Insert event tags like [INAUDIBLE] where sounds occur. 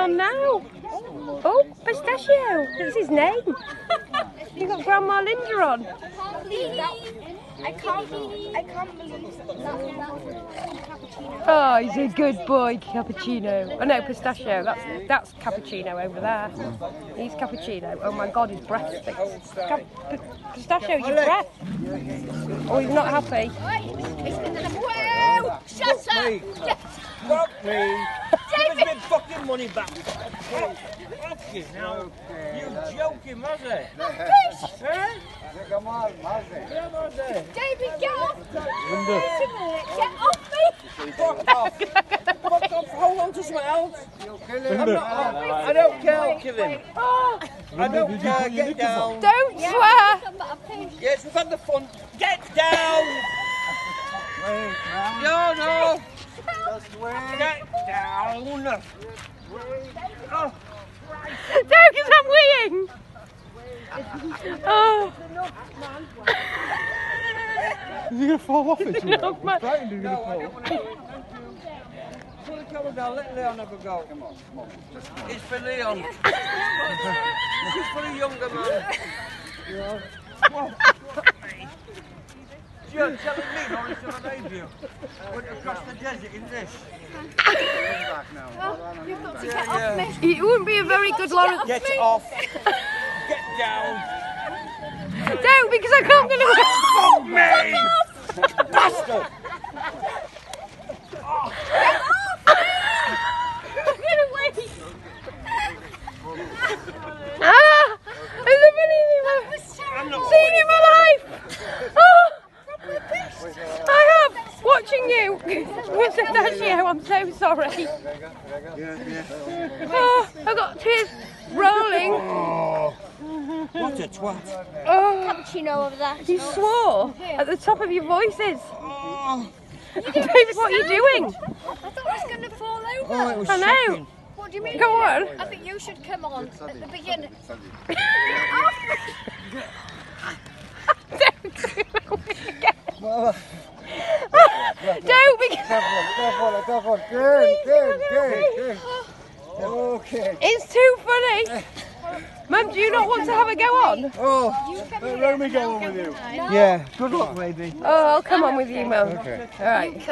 on now? Oh, Pistachio. that's his name. You got Grandma Linda on. I can't believe I can't believe cappuccino. Oh, he's a good boy, cappuccino. Oh no, pistachio. That's that's cappuccino over there. He's cappuccino. Oh my God, his breath stinks. Cap- p- pistachio, your breath. Oh, he's not happy. Whoa! Shut up! Fuck me. Money back. Fucking hell. You joking, was it? Fish! Eh? Yeah, was it? David, get off! Wait a minute, get off me! Fuck off. Fuck off. Hold on to something else. I'm not, I don't care. I'll kill him. Oh, I don't care. Get down. Don't swear. I'm not a fish. Yes, we've had the fun. Get down. No, no. Get down. Oh, Don't, because I'm weeing. Oh. Is he going to fall off it? No, man. Frightened he's no, I going don't want to. Pull the camera down. Let Leon have a go. Come on, come on. It's for Leon. [LAUGHS] this is for the younger man. [LAUGHS] You're telling me how it's going to leave you. Went across the desert in this. You've got to Yeah, get yeah. off me. It wouldn't be a very good lot of. Get off. Get down. Don't, because I can't get away. Fuck me! Bastard! Get away! Ah, it's the funniest thing I'm I've not seen in my life. Oh, I have. Watching you [LAUGHS] with pistachio, I'm so sorry. Oh, I got tears rolling. Oh, what a twat. Oh, Cappuccino over there. you swore at the top of your voices. Oh, David, what are you doing? I thought it was going to fall over. oh it was I know. shocking. What do you mean? Go on. I think you should come on at the beginning. [LAUGHS] [LAUGHS] Don't because Careful, careful. Good, good, good, good. Okay. it's too funny. Mum, do you not want to have a go on? Oh, uh, let me go on with you. Yeah, good luck, baby. Oh, I'll come on with you, Mum. Okay. All right.